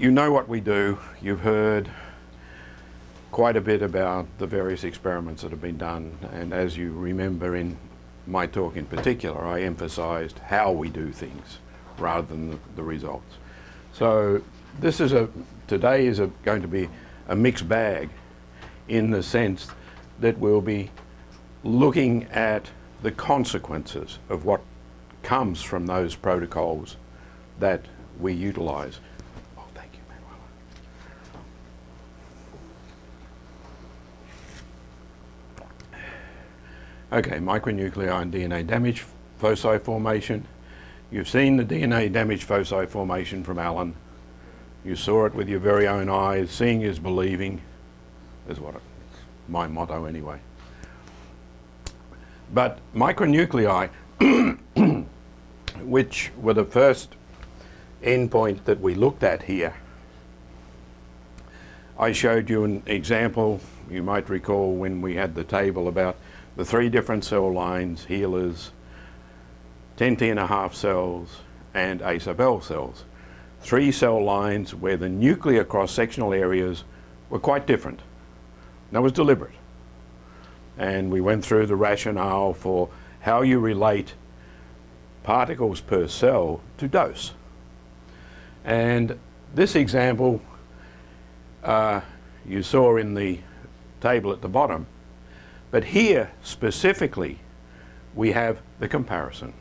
you know what we do. You've heard quite a bit about the various experiments that have been done. And as you remember in my talk in particular, I emphasized how we do things rather than the, the results. So this is a, today is a, going to be a mixed bag in the sense that we'll be looking at the consequences of what comes from those protocols that we utilize. Oh, thank you, Manuela. Okay, micronuclei and DNA damage foci formation. You've seen the DNA damage foci formation from Alan. You saw it with your very own eyes. Seeing is believing, is what it, my motto anyway. But micronuclei, which were the first endpoint that we looked at here, I showed you an example, you might recall when we had the table about the three different cell lines, HeLas, 10 and a half cells, and A sub L cells. Three cell lines where the nuclear cross-sectional areas were quite different. That was deliberate. And we went through the rationale for how you relate particles per cell to dose. And this example uh, you saw in the table at the bottom, but here specifically we have the comparison.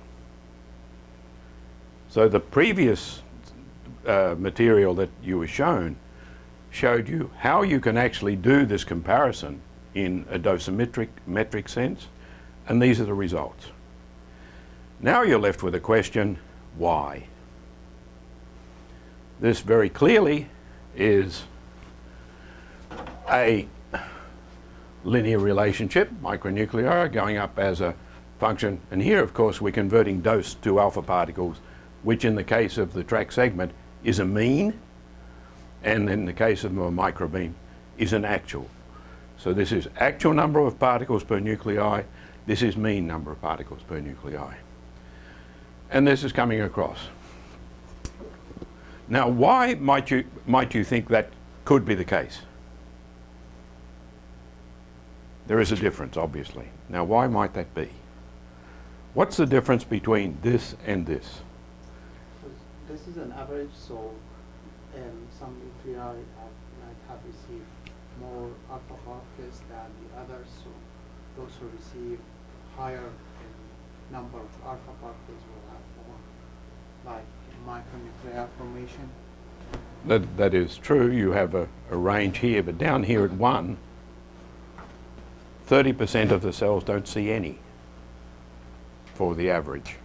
So the previous uh, material that you were shown showed you how you can actually do this comparison in a dosimetric metric sense, and these are the results. Now you're left with a question, why? This very clearly is a linear relationship, micronuclei going up as a function. And here, of course, we're converting dose to alpha particles, which in the case of the track segment is a mean, and in the case of a microbeam is an actual. So this is actual number of particles per nuclei, this is mean number of particles per nuclei. And this is coming across. Now, why might you, might you think that could be the case? There is a difference, obviously. Now, why might that be? What's the difference between this and this? This is an average, so um, some nuclei might have received more alpha particles than the others, so those who receive higher um, number of alpha particles will have more, like micronuclear formation. That, that is true. You have a, a range here, but down here at 1, 30% of the cells don't see any for the average.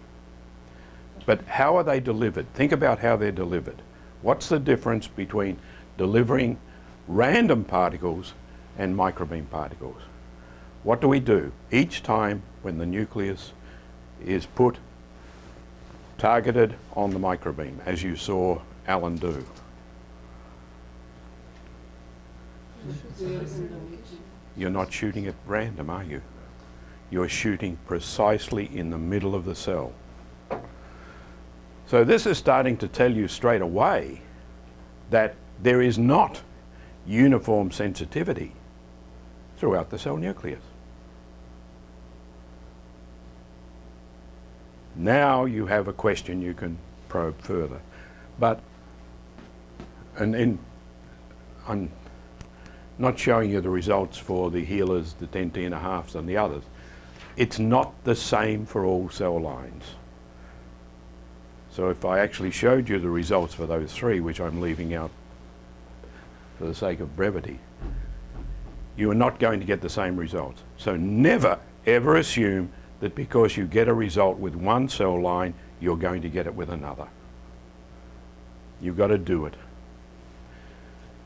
But how are they delivered? Think about how they're delivered. What's the difference between delivering random particles and microbeam particles? What do we do? Each time when the nucleus is put targeted on the microbeam, as you saw Alan do. You're not shooting at random, are you? You're shooting precisely in the middle of the cell. So this is starting to tell you straight away that there is not uniform sensitivity throughout the cell nucleus. Now you have a question you can probe further. But, and in, I'm not showing you the results for the HeLas, the 10 T and a halves and the others. It's not the same for all cell lines. So if I actually showed you the results for those three, which I'm leaving out for the sake of brevity, you are not going to get the same results. So never, ever assume that because you get a result with one cell line, you're going to get it with another. You've got to do it.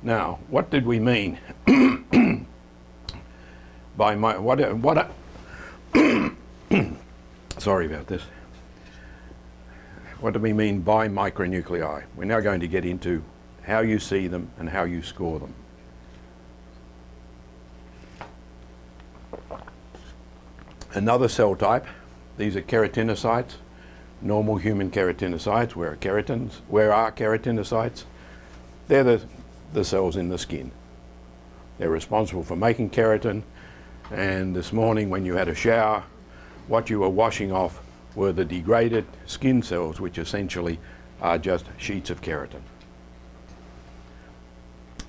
Now, what did we mean by my, what, what, sorry about this. What do we mean by micronuclei? We're now going to get into how you see them and how you score them. Another cell type, these are keratinocytes, normal human keratinocytes. Where are keratins? Where are keratinocytes? they're the, the cells in the skin. They're responsible for making keratin. And this morning, when you had a shower, what you were washing off were the degraded skin cells, which essentially are just sheets of keratin.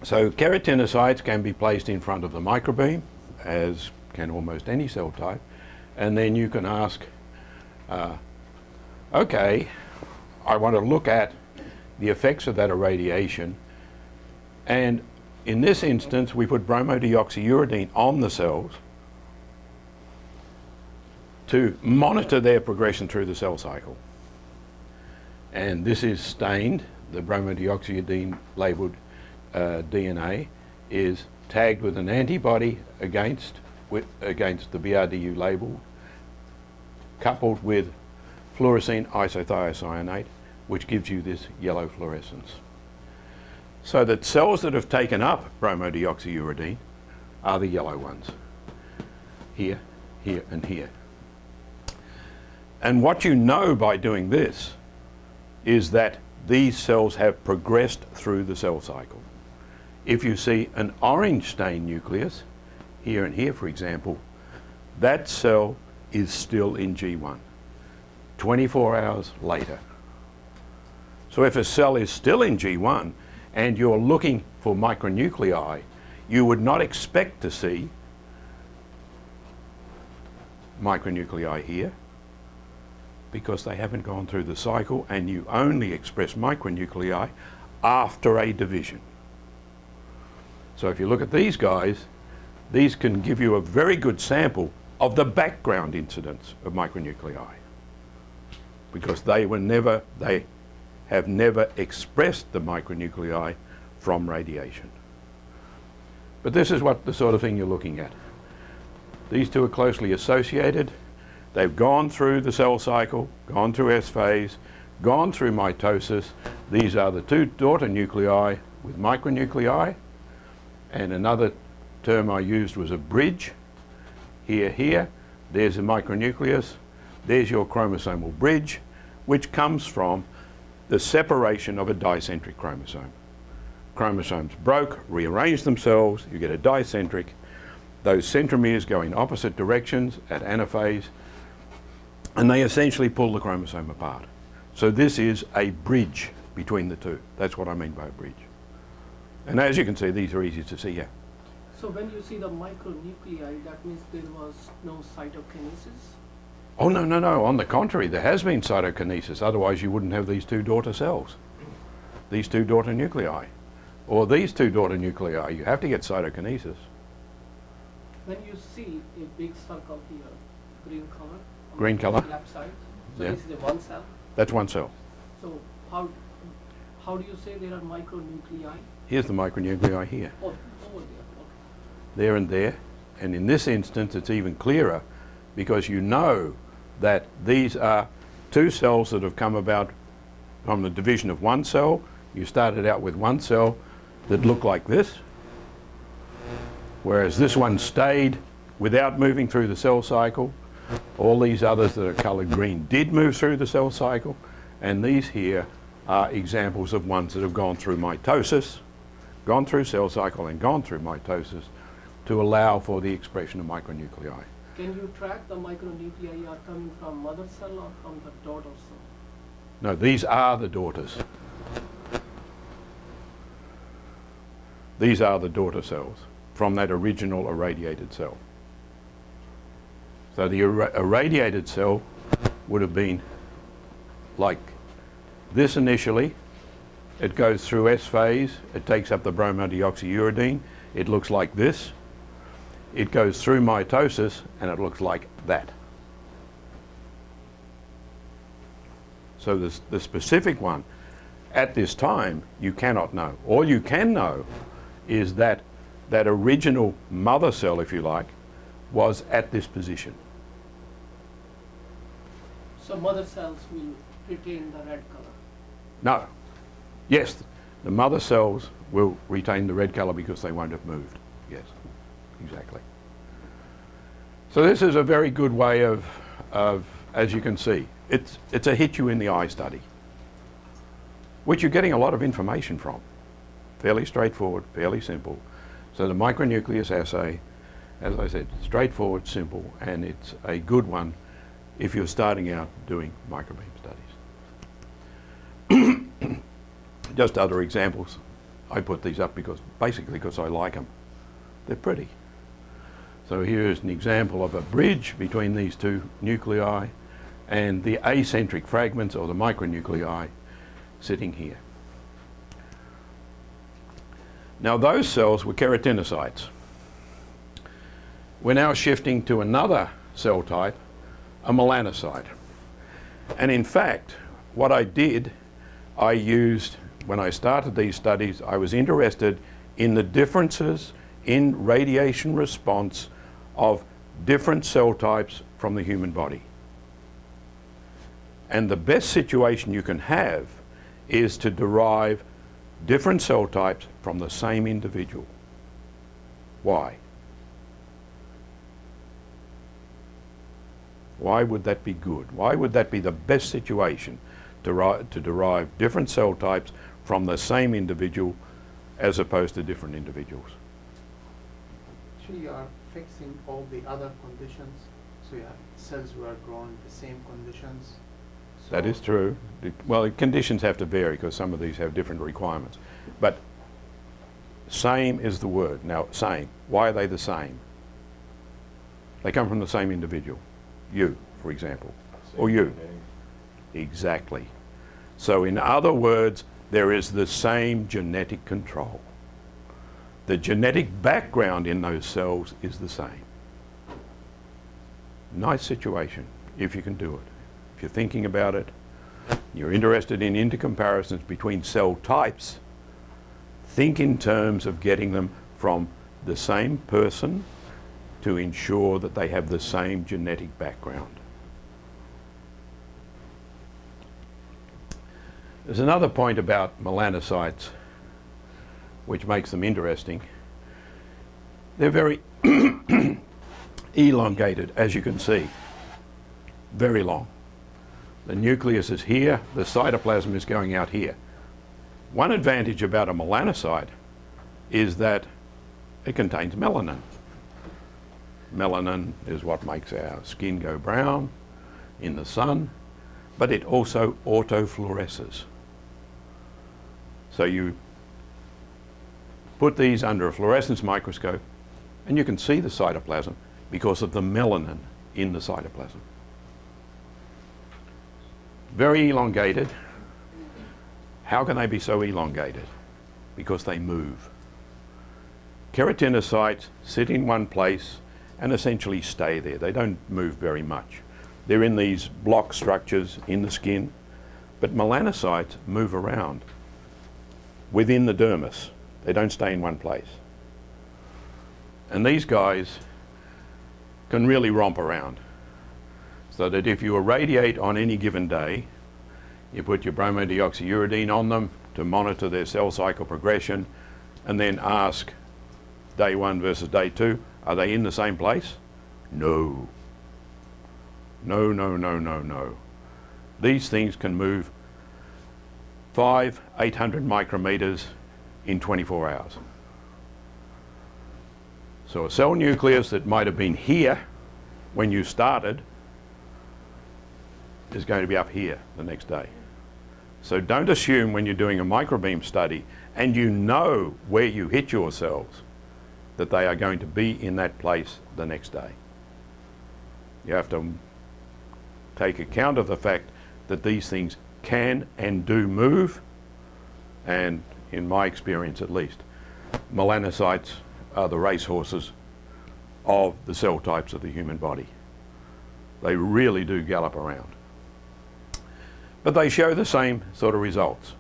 So keratinocytes can be placed in front of the microbeam, as can almost any cell type, and then you can ask, uh, okay, I want to look at the effects of that irradiation, and in this instance, we put bromodeoxyuridine on the cells to monitor their progression through the cell cycle. And this is stained, the bromodeoxyuridine labeled uh, DNA is tagged with an antibody against, with, against the BRDU label, coupled with fluorescein isothiocyanate, which gives you this yellow fluorescence. So that cells that have taken up bromodeoxyuridine are the yellow ones. Here, here, and here. And what you know by doing this is that these cells have progressed through the cell cycle. If you see an orange stained nucleus, here and here for example, that cell is still in G1, 24 hours later. So if a cell is still in G1 and you're looking for micronuclei, you would not expect to see micronuclei here because they haven't gone through the cycle and you only express micronuclei after a division. So if you look at these guys, these can give you a very good sample of the background incidence of micronuclei because they were never, they have never expressed the micronuclei from radiation. But this is what the sort of thing you're looking at. These two are closely associated. They've gone through the cell cycle, gone through S phase, gone through mitosis. These are the two daughter nuclei with micronuclei. And another term I used was a bridge. Here, here, there's a micronucleus. There's your chromosomal bridge, which comes from the separation of a dicentric chromosome. Chromosomes broke, rearrange themselves, you get a dicentric. Those centromeres go in opposite directions at anaphase and they essentially pull the chromosome apart. So this is a bridge between the two. That's what I mean by a bridge. And as you can see, these are easy to see here. So when you see the micronuclei, that means there was no cytokinesis? Oh, no, no, no. On the contrary, there has been cytokinesis. Otherwise, you wouldn't have these two daughter cells, these two daughter nuclei, or these two daughter nuclei. You have to get cytokinesis. When you see a big circle here, green color, Green color? left side, so Yeah. this is the one cell. That's one cell. So how, how do you say there are micronuclei? Here's the micronuclei here. Oh, over there, okay. there and there. And in this instance, it's even clearer because you know that these are two cells that have come about from the division of one cell. You started out with one cell that looked like this, whereas this one stayed without moving through the cell cycle. All these others that are coloured green did move through the cell cycle, and these here are examples of ones that have gone through mitosis, gone through cell cycle and gone through mitosis to allow for the expression of micronuclei. Can you track the micronuclei are coming from mother cell or from the daughter cell? No, these are the daughters. These are the daughter cells from that original irradiated cell. So the irra- irradiated cell would have been like this initially. It goes through S phase, it takes up the bromodeoxyuridine, it looks like this. It goes through mitosis and it looks like that. So this, the specific one, at this time, you cannot know. All you can know is that that original mother cell, if you like, was at this position. So mother cells will retain the red color. No. Yes, the mother cells will retain the red colour because they won't have moved. Yes, exactly. So this is a very good way of, of as you can see, it's, it's a hit you in the eye study, which you're getting a lot of information from. fairly straightforward, fairly simple. So the micronucleus assay, as I said, straightforward, simple, and it's a good one if you're starting out doing microbeam studies. Just other examples. I put these up because basically because I like them. They're pretty. So here's an example of a bridge between these two nuclei and the acentric fragments or the micronuclei sitting here. Now those cells were keratinocytes. We're now shifting to another cell type, a melanocyte. And in fact, what I did, I used, when I started these studies, I was interested in the differences in radiation response of different cell types from the human body. And the best situation you can have is to derive different cell types from the same individual. Why? Why would that be good? Why would that be the best situation to, to derive different cell types from the same individual as opposed to different individuals? Are fixing all the other conditions. So you have cells who are growing the same conditions. That is true. The- Well, the conditions have to vary because some of these have different requirements. But same is the word. Now, same. Why are they the same? They come from the same individual. You, for example. Or you. Exactly. So in other words, there is the same genetic control. The genetic background in those cells is the same. Nice situation if you can do it. If you're thinking about it, you're interested in intercomparisons between cell types, think in terms of getting them from the same person to ensure that they have the same genetic background. There's another point about melanocytes which makes them interesting. They're very elongated, as you can see, very long. The nucleus is here, the cytoplasm is going out here. One advantage about a melanocyte is that it contains melanin. Melanin is what makes our skin go brown in the sun, but it also autofluoresces. So you put these under a fluorescence microscope and you can see the cytoplasm because of the melanin in the cytoplasm. Very elongated. How can they be so elongated? Because they move. Keratinocytes sit in one place and essentially stay there. They don't move very much. They're in these block structures in the skin, but melanocytes move around within the dermis. They don't stay in one place. And these guys can really romp around. So that if you irradiate on any given day, you put your bromodeoxyuridine on them to monitor their cell cycle progression, and then ask day one versus day two, are they in the same place? No. No, no, no, no, no. These things can move five, 800 micrometers in 24 hours. So a cell nucleus that might have been here when you started is going to be up here the next day. So don't assume when you're doing a microbeam study and you know where you hit your cells that they are going to be in that place the next day. You have to take account of the fact that these things can and do move and in my experience at least, melanocytes are the racehorses of the cell types of the human body. They really do gallop around. But they show the same sort of results.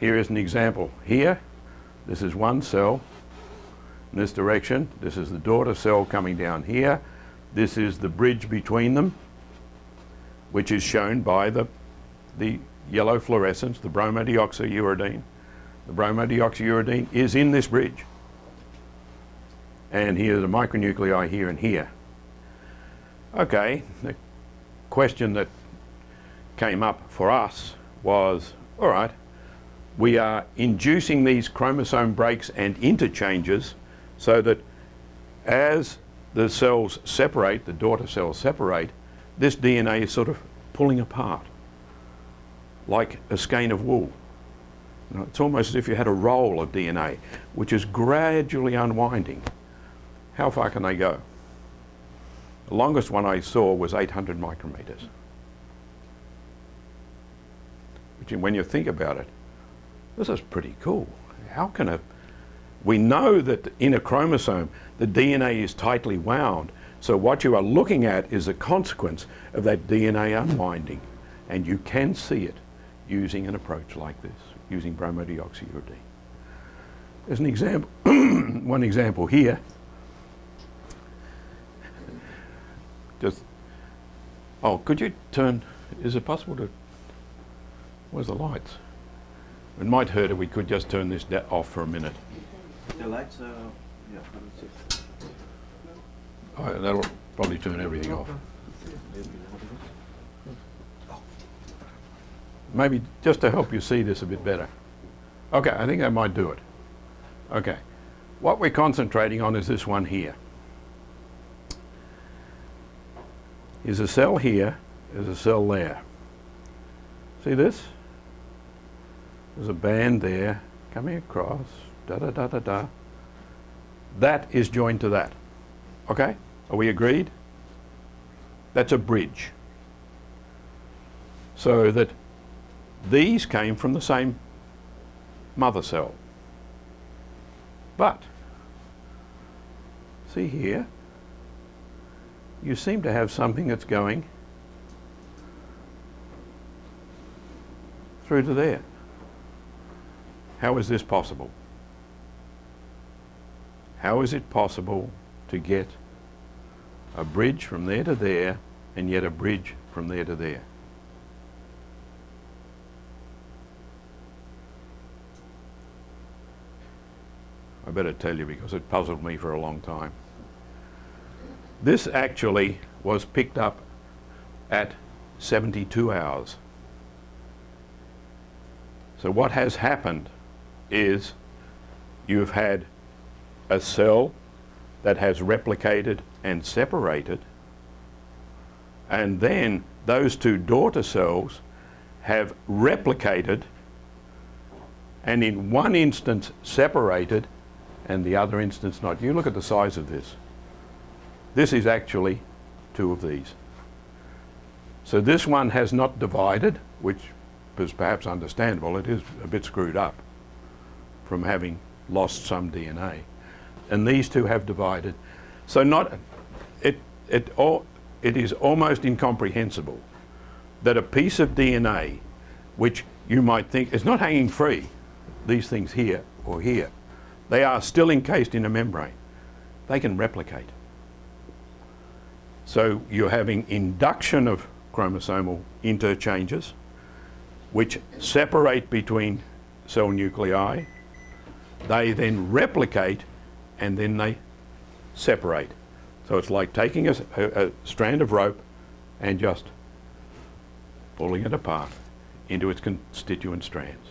Here is an example. Here, this is one cell in this direction. This is the daughter cell coming down here. This is the bridge between them, which is shown by the, the yellow fluorescence, the bromodeoxyuridine. The bromodeoxyuridine is in this bridge. And here are the micronuclei here and here. Okay, the question that came up for us was, all right, we are inducing these chromosome breaks and interchanges so that as the cells separate, the daughter cells separate, this DNA is sort of pulling apart like a skein of wool. You know, it's almost as if you had a roll of DNA which is gradually unwinding. How far can they go? The longest one I saw was 800 micrometers. Which, when you think about it, this is pretty cool. How can a we know that in a chromosome the DNA is tightly wound. So what you are looking at is a consequence of that DNA unwinding. And you can see it using an approach like this, using bromodeoxyuridine. There's an example, one example here. Just, oh, could you turn, is it possible to, where's the lights? It might hurt if we could just turn this off for a minute. The lights, uh, yeah, I will see. Oh, that'll probably turn everything off. Maybe just to help you see this a bit better. Okay, I think that might do it. Okay. What we're concentrating on is this one here. Is a cell here, is a cell there. See this? There's a band there coming across, da da da da da. That is joined to that. Okay? Are we agreed? That's a bridge. So that these came from the same mother cell. But, see here, you seem to have something that's going through to there. How is this possible? How is it possible to get a bridge from there to there and yet a bridge from there to there? I better tell you because it puzzled me for a long time. This actually was picked up at 72 hours. So what has happened is you've had a cell that has replicated and separated, and then those two daughter cells have replicated and in one instance separated and the other instance not. You look at the size of this. This is actually two of these. So this one has not divided, which is perhaps understandable. It is a bit screwed up from having lost some DNA. And these two have divided. So not, it, it, all, it is almost incomprehensible that a piece of DNA, which you might think is not hanging free, these things here or here, they are still encased in a membrane. They can replicate. So you're having induction of chromosomal interchanges, which separate between cell nuclei. They then replicate and then they separate. So it's like taking a, a, a strand of rope and just pulling it apart into its constituent strands.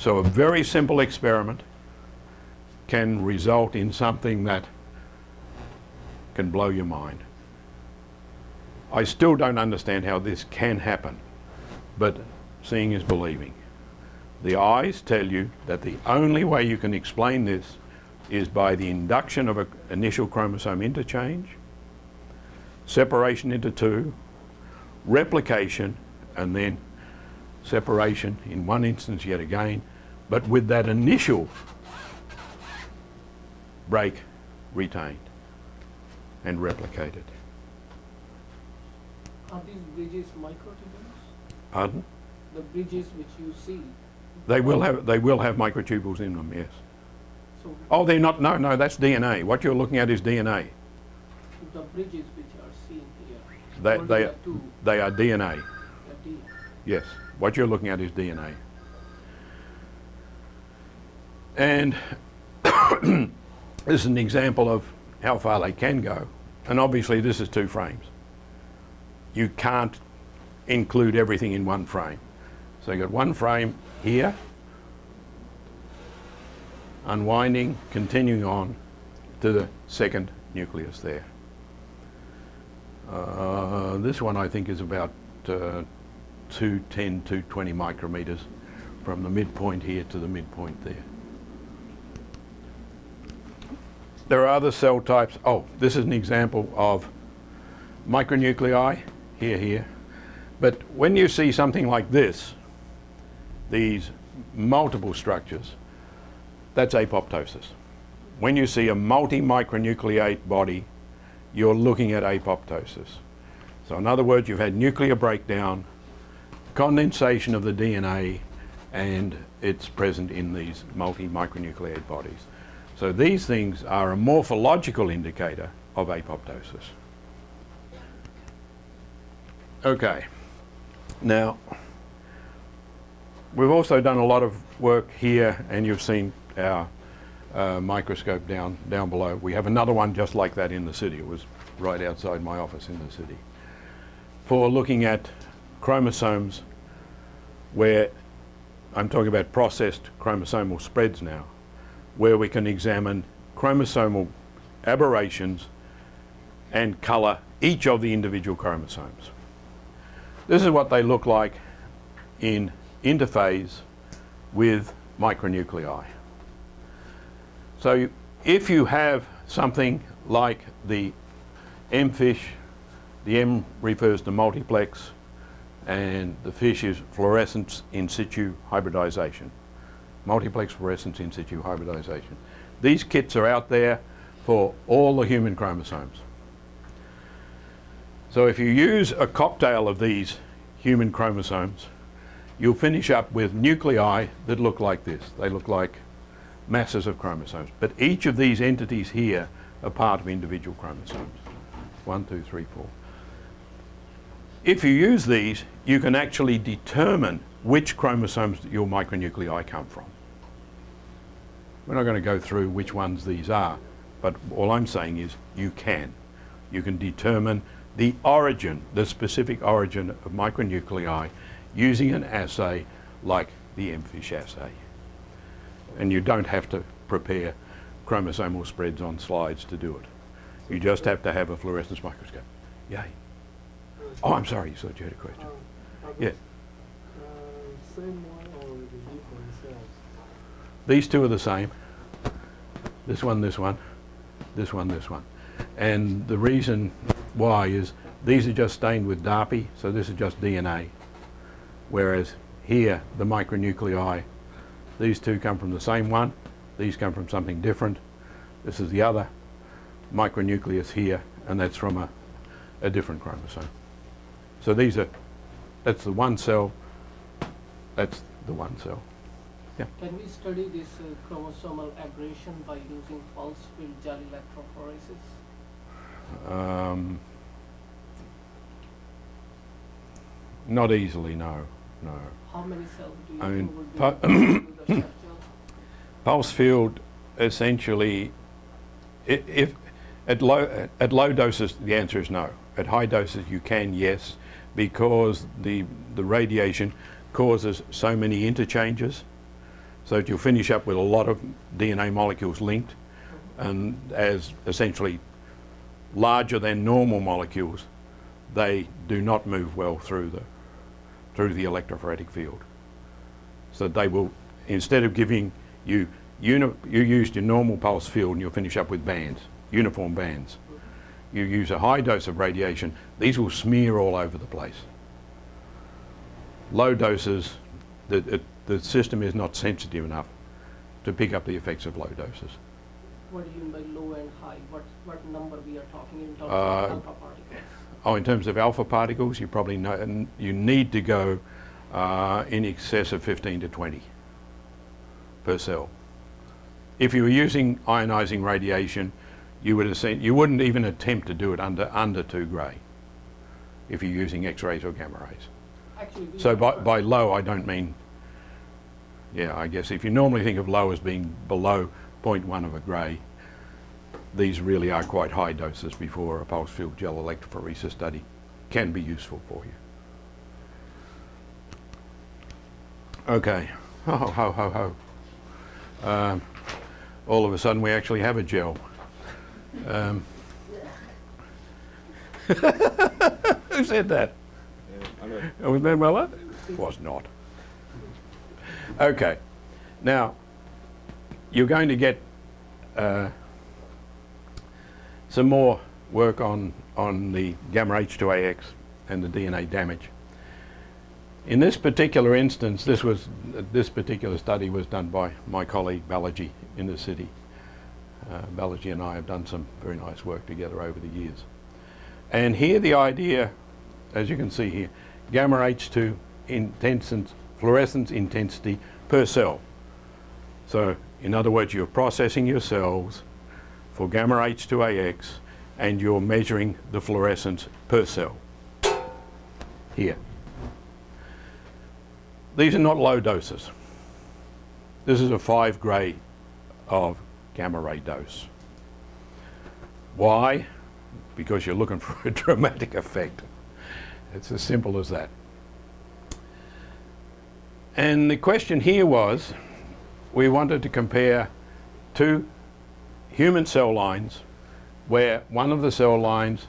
So a very simple experiment can result in something that can blow your mind. I still don't understand how this can happen, but seeing is believing. The eyes tell you that the only way you can explain this is by the induction of an initial chromosome interchange, separation into two, replication, and then separation in one instance yet again, but with that initial break retained and replicated. Are these bridges microtubules? Pardon? The bridges which you see, They will have they will have microtubules in them, yes. so Oh, they're not. No, no, that's DNA. What you're looking at is DNA. the bridges which are seen here, They they the they are DNA. Yes. What you're looking at is DNA. And this is an example of how far they can go. And obviously, this is two frames. You can't include everything in one frame. So you've got one frame here, unwinding, continuing on to the second nucleus there. Uh, this one I think is about uh, 210, 220 micrometers from the midpoint here to the midpoint there. There are other cell types. Oh, this is an example of micronuclei, here, here. But when you see something like this, these multiple structures, that's apoptosis. When you see a multi-micronucleate body, you're looking at apoptosis. So in other words, you've had nuclear breakdown, condensation of the DNA, and it's present in these multi-micronucleate bodies. So these things are a morphological indicator of apoptosis. Okay. Now, we've also done a lot of work here, and you've seen our uh, microscope down, down below. We have another one just like that in the city. It was right outside my office in the city. For looking at chromosomes where I'm talking about processed chromosomal spreads now, where we can examine chromosomal aberrations and colour each of the individual chromosomes. This is what they look like in interphase with micronuclei. So if you have something like the M fish, the M refers to multiplex, and the fish is fluorescence in situ hybridization. Multiplex fluorescence in situ hybridization. These kits are out there for all the human chromosomes. So if you use a cocktail of these human chromosomes, you'll finish up with nuclei that look like this. They look like masses of chromosomes. But each of these entities here are part of individual chromosomes. One, two, three, four. If you use these, you can actually determine which chromosomes your micronuclei come from. We're not going to go through which ones these are, but all I'm saying is you can. You can determine the origin, the specific origin of micronuclei using an assay like the MFISH assay. And you don't have to prepare chromosomal spreads on slides to do it. You just have to have a fluorescence microscope. Yay. Oh, I'm sorry, you thought you had a question. Uh, Yeah. uh, Same one or the different cells? These two are the same. This one, this one, this one, this one. And the reason why is these are just stained with DAPI, so this is just DNA. Whereas here, the micronuclei, these two come from the same one, these come from something different. This is the other micronucleus here, and that's from a, a different chromosome. So these are, that's the one cell, that's the one cell. Can we study this uh, chromosomal aberration by using pulse field gel electrophoresis? Um, not easily, no, no. How many cells do you I mean, would be pu- able to do the CHEF gel? Pulse field essentially, if at low at low doses the answer is no. At high doses you can yes, because the the radiation causes so many interchanges, so that you'll finish up with a lot of DNA molecules linked, and as essentially larger than normal molecules, they do not move well through the through the electrophoretic field. So they will, instead of giving you, uni- you used your normal pulse field and you'll finish up with bands, uniform bands. You use a high dose of radiation, these will smear all over the place. Low doses, the, it, the system is not sensitive enough to pick up the effects of low doses. What do you mean by low and high? What, what number we are talking in terms Uh, of alpha particles? Oh, in terms of alpha particles, you probably know, and you need to go uh, in excess of 15 to 20 per cell. If you were using ionizing radiation, you would have seen, you wouldn't even attempt to do it under under 2 gray if you're using X-rays or gamma rays. Actually, So by, by low, I don't mean, yeah, I guess if you normally think of low as being below 0.1 of a gray, these really are quite high doses before a pulse field gel electrophoresis study can be useful for you. Okay. Ho, ho, ho, ho. Um, all of a sudden, we actually have a gel. Um, who said that? Oh, Was Manuela? It was not. Okay. Now, you're going to get uh, some more work on, on the gamma H2AX and the DNA damage. In this particular instance, this was this particular study was done by my colleague Balaji in the city. Uh, Balaji and I have done some very nice work together over the years. And here the idea, as you can see here, gamma H2 intensity, fluorescence intensity per cell. So in other words, you're processing your cells for gamma H2AX and you're measuring the fluorescence per cell. Here. These are not low doses. This is a 5 gray of gamma ray dose. Why? Because you're looking for a dramatic effect. It's as simple as that. And the question here was we wanted to compare two human cell lines where one of the cell lines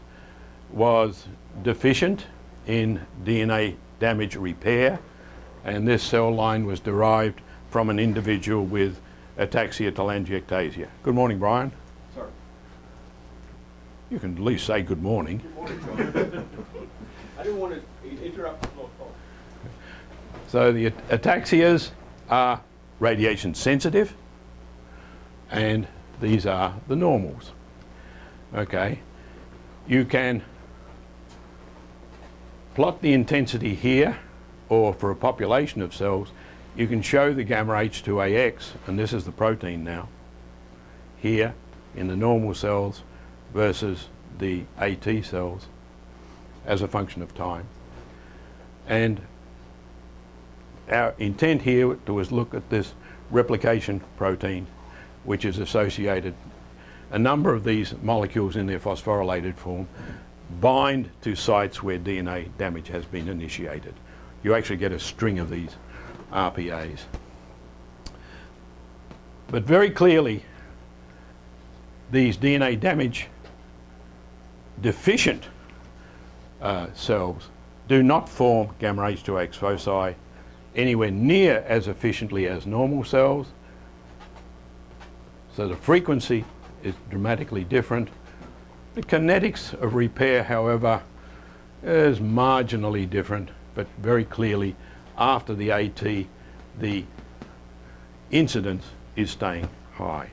was deficient in DNA damage repair and this cell line was derived from an individual with ataxia telangiectasia. Good morning, Brian. Sorry. You can at least say good morning. Good morning, John. I didn't want to interrupt the flow of thought. So the ataxias are radiation sensitive, and these are the normals. Okay, you can plot the intensity here, or for a population of cells, you can show the gamma H2AX, and this is the protein now, here in the normal cells versus the AT cells as a function of time. And our intent here was look at this replication protein, which is associated. A number of these molecules in their phosphorylated form bind to sites where DNA damage has been initiated. You actually get a string of these RPAs. But very clearly, these DNA damage deficient uh, cells do not form gamma H2X foci anywhere near as efficiently as normal cells. So the frequency is dramatically different. The kinetics of repair, however, is marginally different, but very clearly after the AT, the incidence is staying high.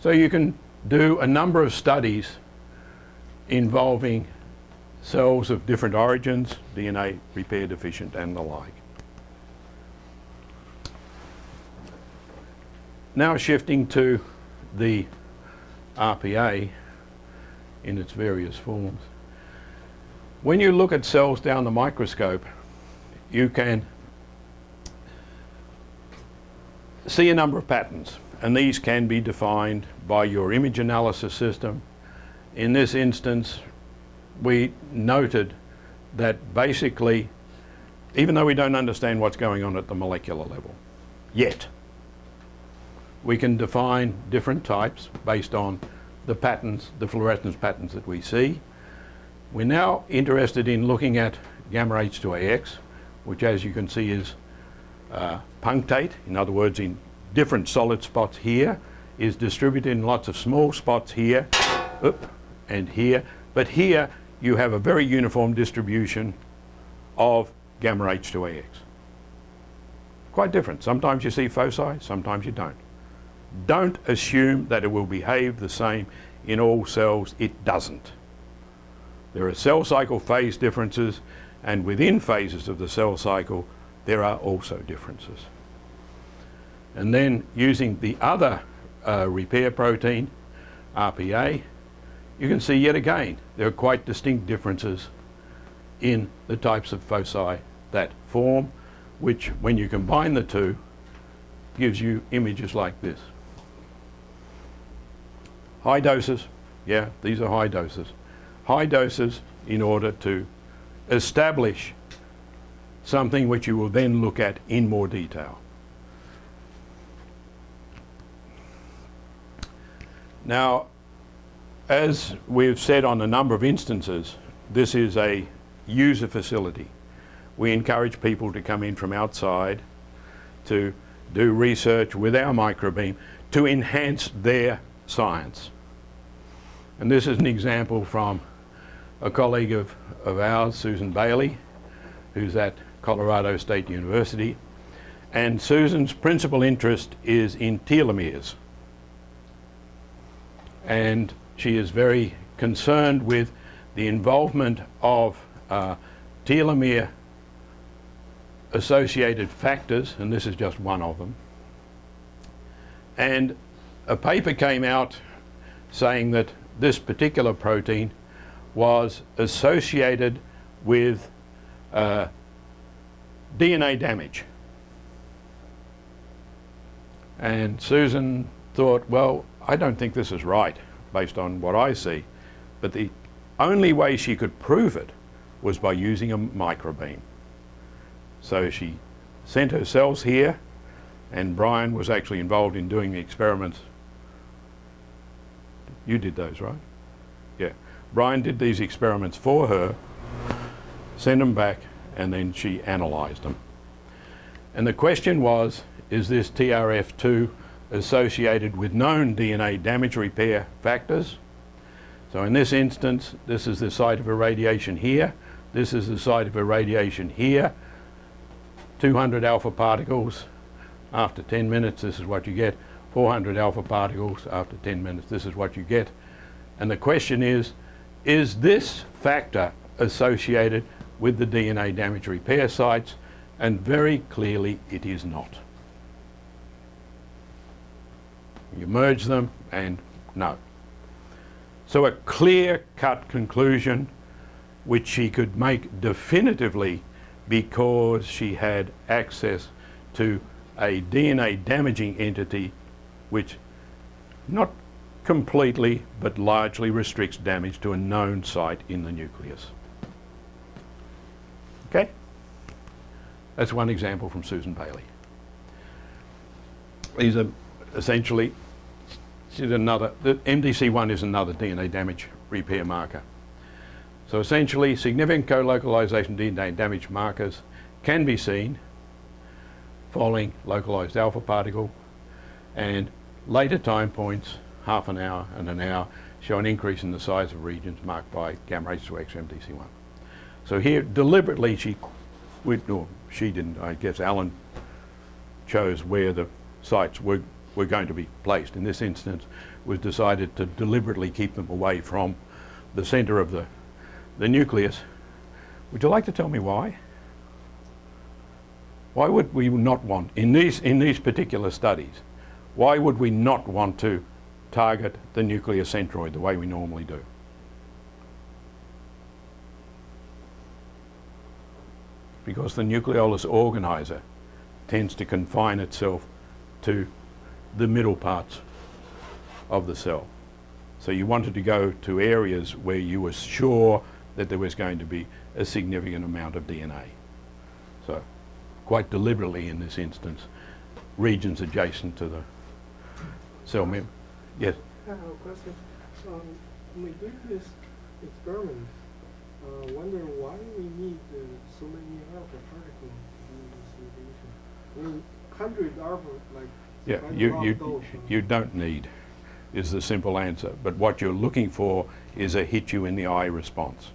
So you can do a number of studies involving cells of different origins, DNA repair deficient and the like. Now shifting to the RPA in its various forms. When you look at cells down the microscope, you can see a number of patterns, and these can be defined by your image analysis system. In this instance, we noted that basically, even though we don't understand what's going on at the molecular level yet, we can define different types based on the patterns, the fluorescence patterns that we see. We're now interested in looking at gamma H2AX, which as you can see is uh, punctate, in other words, in different solid spots here, is distributed in lots of small spots here, oop, and here. But here you have a very uniform distribution of gamma H2AX. Quite different. Sometimes you see foci, sometimes you don't. Don't assume that it will behave the same in all cells. It doesn't. There are cell cycle phase differences, and within phases of the cell cycle, there are also differences. And then using the other uh, repair protein, RPA, you can see yet again there are quite distinct differences in the types of foci that form, which when you combine the two, gives you images like this. High doses, yeah, these are high doses. High doses in order to establish something which you will then look at in more detail. Now, as we've said on a number of instances, this is a user facility. We encourage people to come in from outside to do research with our microbeam to enhance their science. And this is an example from a colleague of, of ours, Susan Bailey, who's at Colorado State University. And Susan's principal interest is in telomeres. And she is very concerned with the involvement of uh, telomere associated factors, and this is just one of them. And a paper came out saying that this particular protein was associated with uh, DNA damage. And Susan thought, well, I don't think this is right based on what I see. But the only way she could prove it was by using a microbeam. So she sent her cells here, and Brian was actually involved in doing the experiments. You did those, right? Yeah. Brian did these experiments for her, sent them back, and then she analysed them. And the question was, is this TRF2 associated with known DNA damage repair factors? So in this instance, this is the site of irradiation here, this is the site of irradiation here, 200 alpha particles after 10 minutes, this is what you get, 400 alpha particles after 10 minutes, this is what you get. And the question is, is this factor associated with the DNA damage repair sites? And very clearly it is not. You merge them and no. So a clear-cut conclusion which she could make definitively because she had access to a DNA damaging entity which not completely but largely restricts damage to a known site in the nucleus. Okay? That's one example from Susan Bailey. These are essentially she's another, the MDC1 is another DNA damage repair marker. So essentially, significant co-localization DNA damage markers can be seen following localized alpha particle and later time points, half an hour and an hour, show an increase in the size of regions marked by gamma H2AX MDC1. So here, deliberately, she, no, she didn't, I guess Alan chose where the sites were, were going to be placed. In this instance, was decided to deliberately keep them away from the center of the, the nucleus. Would you like to tell me why? Why would we not want, in these, in these particular studies, why would we not want to target the nuclear centroid the way we normally do? Because the nucleolus organizer tends to confine itself to the middle parts of the cell. So you wanted to go to areas where you were sure that there was going to be a significant amount of DNA. So quite deliberately in this instance, regions adjacent to the membrane. Yes? I have a question. Um, when we do this experiment, uh, wonder why we need uh, so many alpha particles in this radiation. I mean, hundred alpha, like Yeah, you, you, uh, you don't need, is the simple answer. But what you're looking for is a hit you in the eye response.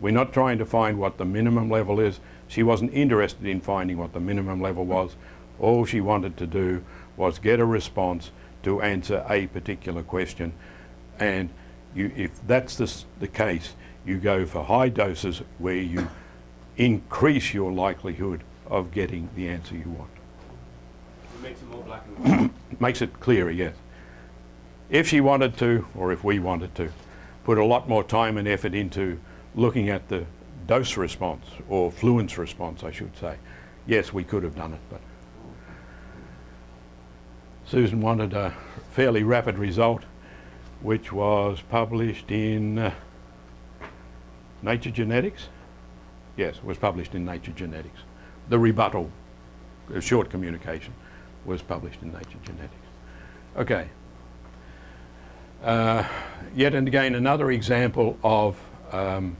We're not trying to find what the minimum level is. She wasn't interested in finding what the minimum level was. All she wanted to do was get a response to answer a particular question. And you, if that's the, the case, you go for high doses where you increase your likelihood of getting the answer you want. It makes it more black and white. makes it clearer, yes. If she wanted to, or if we wanted to, put a lot more time and effort into looking at the dose response, or fluence response, I should say, yes, we could have done it, but Susan wanted a fairly rapid result, which was published in uh, Nature Genetics. Yes, it was published in Nature Genetics. the rebuttal, a short communication, was published in Nature Genetics. Okay. Uh, yet and again, another example of um,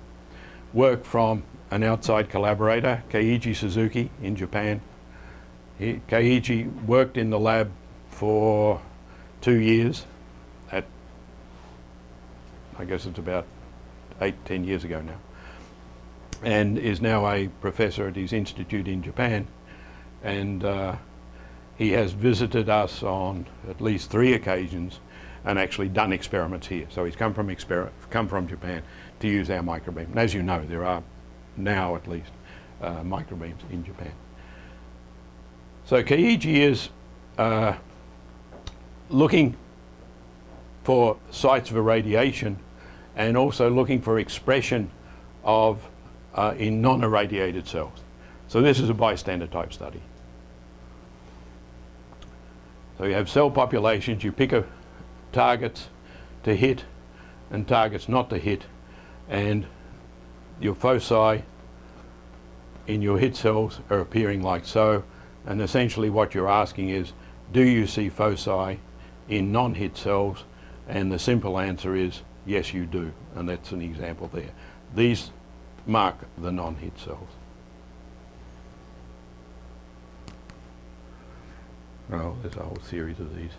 work from an outside collaborator, Keiji Suzuki in Japan. He, Keiji worked in the lab for two years at, I guess it's about eight, ten years ago now, and is now a professor at his institute in Japan. And uh, he has visited us on at least three occasions and actually done experiments here. So he's come from, come from Japan to use our microbeam. And as you know, there are now at least uh, microbeams in Japan. So Keiji is uh, looking for sites of irradiation and also looking for expression of uh, in non-irradiated cells. So this is a bystander type study. So you have cell populations, you pick a targets to hit and targets not to hit and your foci in your hit cells are appearing like so and essentially what you're asking is do you see foci in non-hit cells and the simple answer is yes you do and that's an example there. These mark the non-hit cells. Well, there's a whole series of these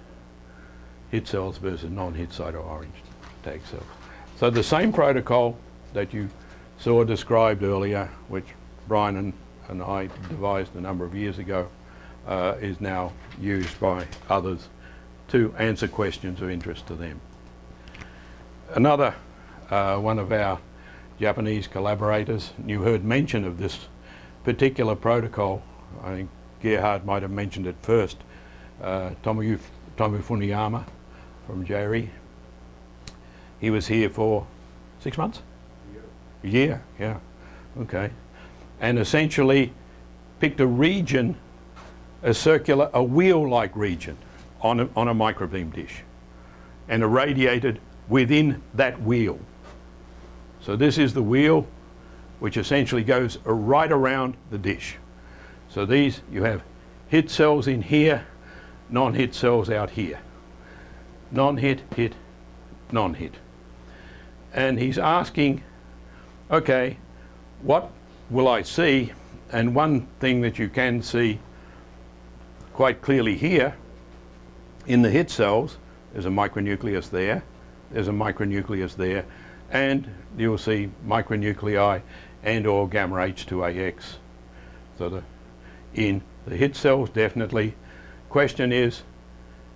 hit cells versus non-hit cyto-orange tag cells. So the same protocol that you saw described earlier, which Brian and, and I devised a number of years ago, uh, is now used by others to answer questions of interest to them. Another uh, one of our Japanese collaborators, and you heard mention of this particular protocol. I think Gerhard might have mentioned it first. Uh, Tomoyu, Tomoo Funayama from JRE. He was here for six months? A year, yeah. Okay. And essentially picked a region, a circular, a wheel-like region on a, on a microbeam dish and irradiated within that wheel. So this is the wheel which essentially goes right around the dish. So these, you have hit cells in here, non-hit cells out here. Non-hit, hit, non-hit. And he's asking, okay, what will I see? And one thing that you can see quite clearly here, in the hit cells, there's a micronucleus there, there's a micronucleus there, and you'll see micronuclei and or gamma H2AX. So the, in the hit cells, definitely. Question is,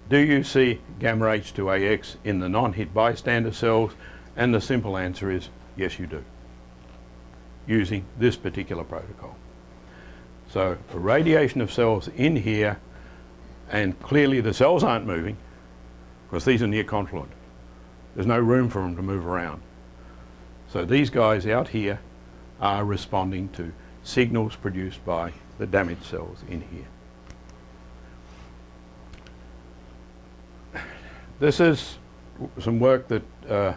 do you see gamma H2AX in the non-hit bystander cells? And the simple answer is, yes you do, using this particular protocol. So irradiation of cells in here, and clearly the cells aren't moving, because these are near confluent. There's no room for them to move around. So these guys out here are responding to signals produced by the damaged cells in here. This is some work that uh,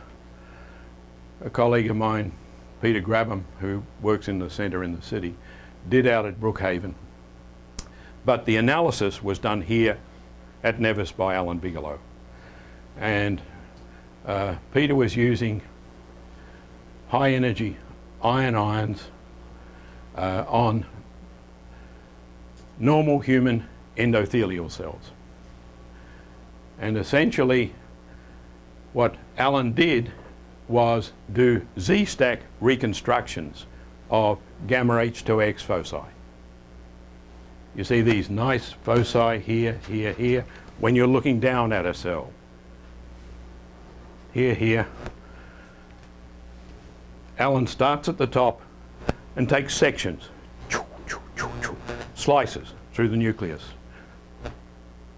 a colleague of mine, Peter Grabham, who works in the centre in the city, did out at Brookhaven. But the analysis was done here at Nevis by Alan Bigelow. And uh, Peter was using high energy iron ions uh, on normal human endothelial cells. And essentially, what Alan did was do Z-stack reconstructions of gamma H2AX foci. You see these nice foci here, here, here, when you're looking down at a cell. Here, here. Alan starts at the top and takes sections, slices through the nucleus.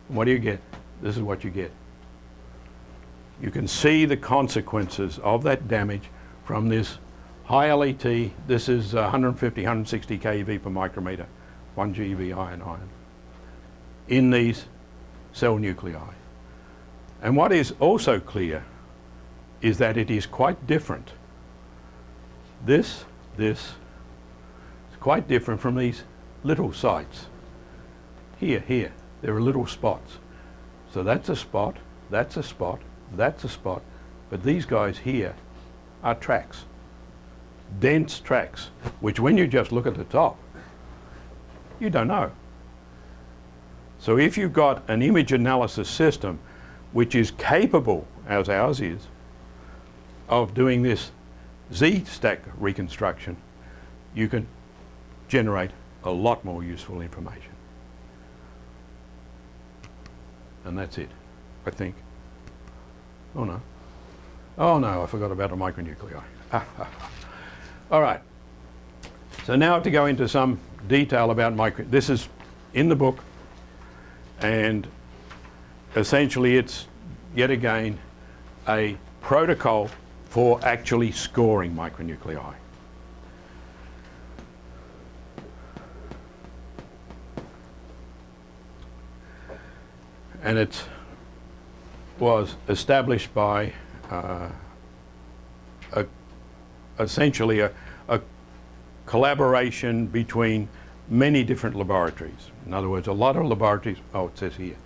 What do you get? This is what you get. You can see the consequences of that damage from this high LET. This is 150, 160 keV per micrometer, 1 GeV iron ion, in these cell nuclei. And what is also clear is that it is quite different. This, this, is quite different from these little sites. Here, here, there are little spots. So that's a spot, that's a spot, that's a spot, but these guys here are tracks. Dense tracks, which when you just look at the top, you don't know. So if you've got an image analysis system which is capable, as ours is, of doing this Z-stack reconstruction, you can generate a lot more useful information. And that's it, I think. Oh no. Oh no, I forgot about the micronuclei. All right. So now to go into some detail about micro. This is in the book, and essentially it's yet again a protocol for actually scoring micronuclei. And it was established by uh, a, essentially a, collaboration between many different laboratories. In other words, a lot of laboratories, oh, it says here,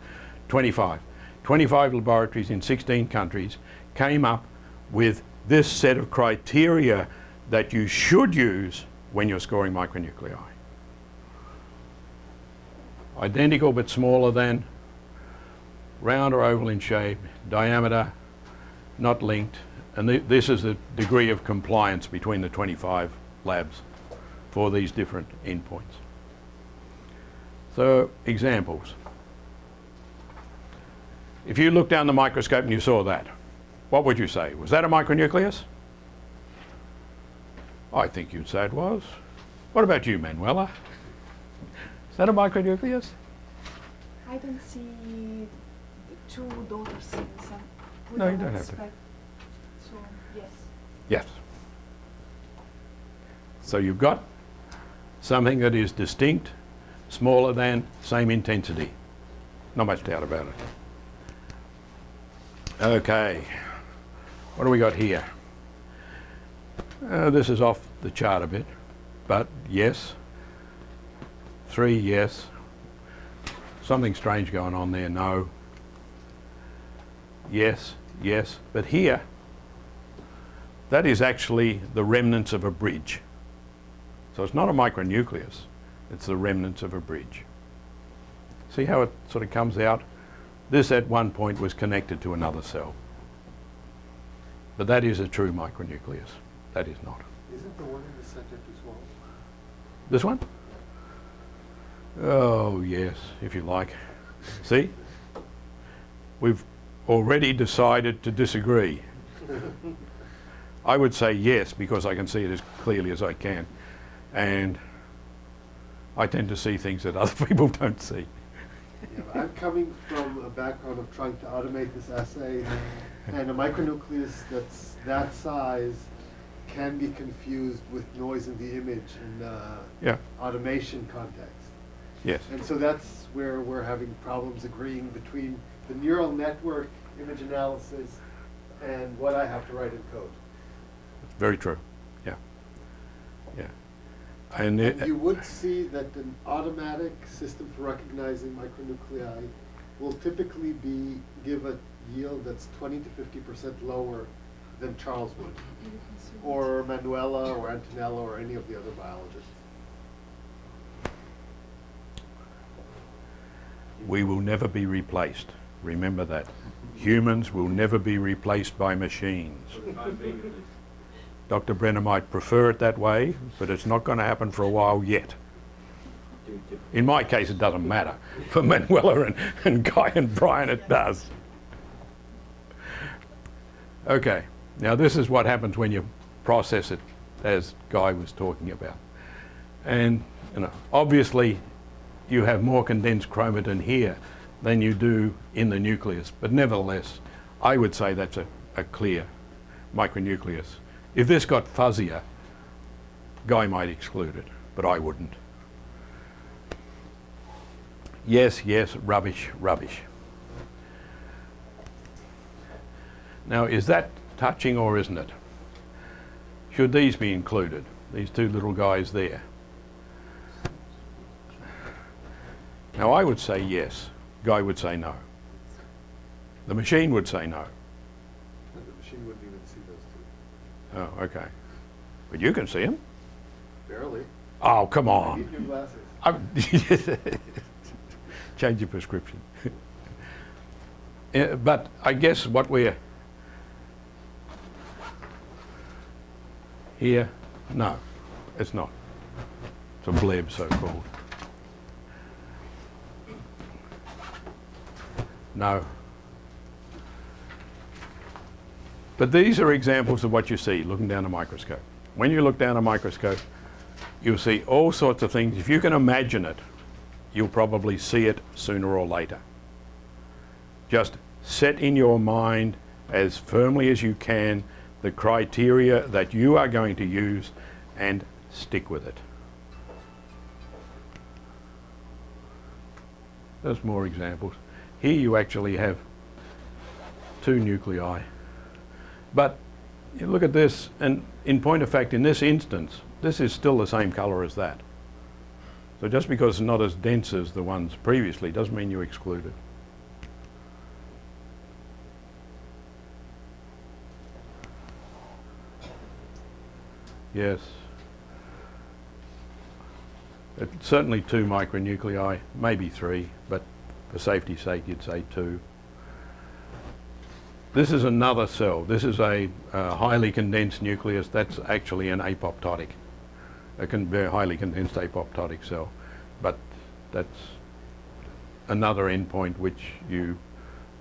25. 25 laboratories in 16 countries came up with this set of criteria that you should use when you're scoring micronuclei. Identical but smaller than, round or oval in shape, diameter, not linked, and th this is the degree of compliance between the 25 labs for these different endpoints. So, examples. If you looked down the microscope and you saw that, what would you say? Was that a micronucleus? I think you'd say it was. What about you, Manuela? Is that a micronucleus? I don't see two daughters in some. No, you don't have to. So, yes. Yes. So you've got something that is distinct, smaller than, same intensity. Not much doubt about it. Okay. What do we got here? Uh, this is off the chart a bit, but yes. Three, yes. Something strange going on there, no. Yes, yes. But here, that is actually the remnants of a bridge. So it's not a micronucleus, it's the remnants of a bridge. See how it sort of comes out? This at one point was connected to another cell. But that is a true micronucleus. That is not. Isn't the one in the center too small? This one? Oh, yes, if you like. See? We've already decided to disagree. I would say yes because I can see it as clearly as I can. And I tend to see things that other people don't see. Yeah, I'm coming from a background of trying to automate this assay, and a micronucleus that's that size can be confused with noise in the image in uh, Yeah, automation context. yes. And so that's where we're having problems agreeing between the neural network image analysis and what I have to write in code. Very true. Yeah. Yeah. And, it, And you would see that an automatic system for recognizing micronuclei will typically be, give a yield that's twenty to fifty percent lower than Charles would, or Manuela, or Antonella, or any of the other biologists. we will never be replaced. Remember that. Humans will never be replaced by machines. Dr. Brenner might prefer it that way, but it's not going to happen for a while yet. In my case, it doesn't matter. For Manuela and, and Guy and Brian, it does. Okay, now this is what happens when you process it, as Guy was talking about. And you know, obviously, you have more condensed chromatin here than you do in the nucleus, but nevertheless, I would say that's a, a clear micronucleus. If this got fuzzier, Guy might exclude it, but I wouldn't. Yes, yes, rubbish, rubbish. Now, is that touching or isn't it? Should these be included? These two little guys there. Now, I would say yes. Guy would say no. The machine would say no. And the machine wouldn't even see those two. Oh, okay. But you can see him. Barely. Oh, come I on. need new glasses. I'm- Change your prescription. But I guess what we're here, no, it's not. It's a bleb, so-called. No. But these are examples of what you see looking down a microscope. When you look down a microscope, you'll see all sorts of things. If you can imagine it, you'll probably see it sooner or later. Just set in your mind as firmly as you can the criteria that you are going to use and stick with it. There's more examples. Here you actually have two nuclei. But you look at this, and in point of fact, in this instance, this is still the same color as that. So just because it's not as dense as the ones previously doesn't mean you exclude it. Yes. It's certainly two micronuclei, maybe three, but for safety's sake you'd say two. This is another cell. This is a highly condensed nucleus. That's actually an apoptotic, a con- very highly condensed apoptotic cell. But that's another endpoint which you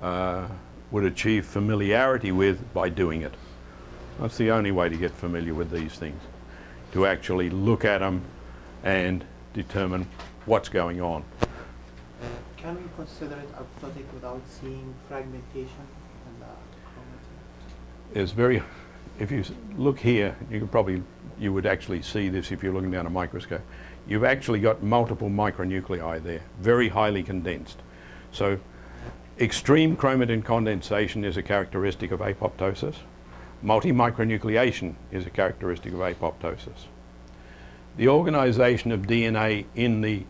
uh, would achieve familiarity with by doing it. That's the only way to get familiar with these things, to actually look at them and determine what's going on. Can we consider it apoptotic without seeing fragmentation There's very, if you look here, you could probably, you would actually see this if you're looking down a microscope. You've actually got multiple micronuclei there, very highly condensed. So extreme chromatin condensation is a characteristic of apoptosis. Multi-micronucleation is a characteristic of apoptosis. The organization of DNA in the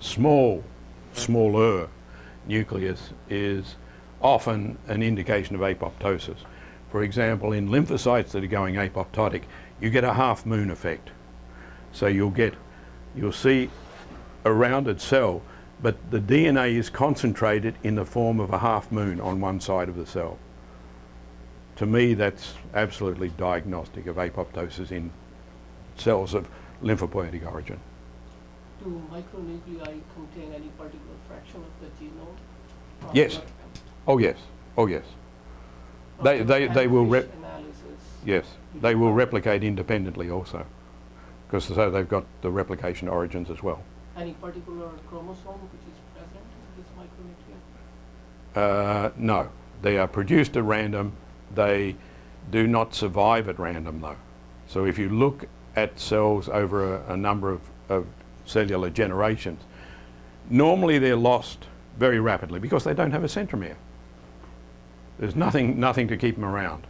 small, smaller nucleus is often an indication of apoptosis. For example, in lymphocytes that are going apoptotic, you get a half moon effect. So you'll get, you'll see a rounded cell, but the DNA is concentrated in the form of a half moon on one side of the cell. To me, that's absolutely diagnostic of apoptosis in cells of lymphopoietic origin. Do micronuclei contain any particular fraction of the genome? Yes. Oh yes, oh yes, They- they- they will rep- Analysis. yes. They will replicate independently also, because so they've got the replication origins as well. Any particular chromosome which is present in this micronuclei? Uh, no, they are produced at random. They do not survive at random though. So if you look at cells over a, a number of, of cellular generations, normally they're lost very rapidly because they don't have a centromere. There's nothing, nothing to keep them around.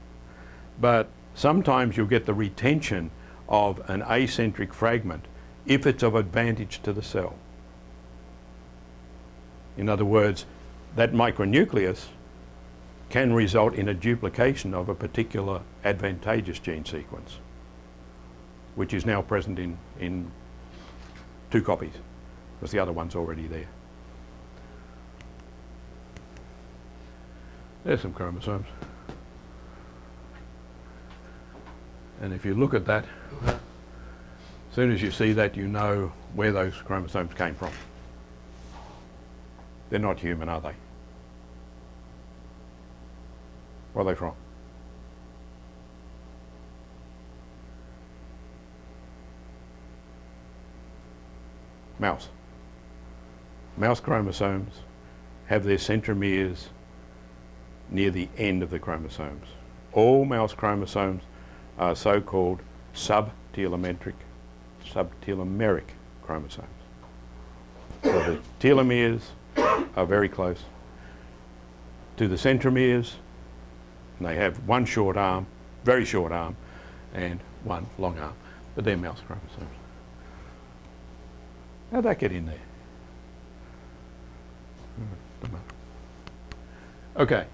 But sometimes you'll get the retention of an acentric fragment if it's of advantage to the cell. In other words, that micronucleus can result in a duplication of a particular advantageous gene sequence, which is now present in, in two copies, because the other one's already there. There's some chromosomes. And if you look at that, as soon as you see that, you know where those chromosomes came from. They're not human, are they? Where are they from? Mouse. Mouse chromosomes have their centromeres near the end of the chromosomes. All mouse chromosomes are so-called subtelomeric, subtelomeric chromosomes. So the telomeres are very close to the centromeres. And they have one short arm, very short arm, and one long arm. But they're mouse chromosomes. How'd that get in there? Okay,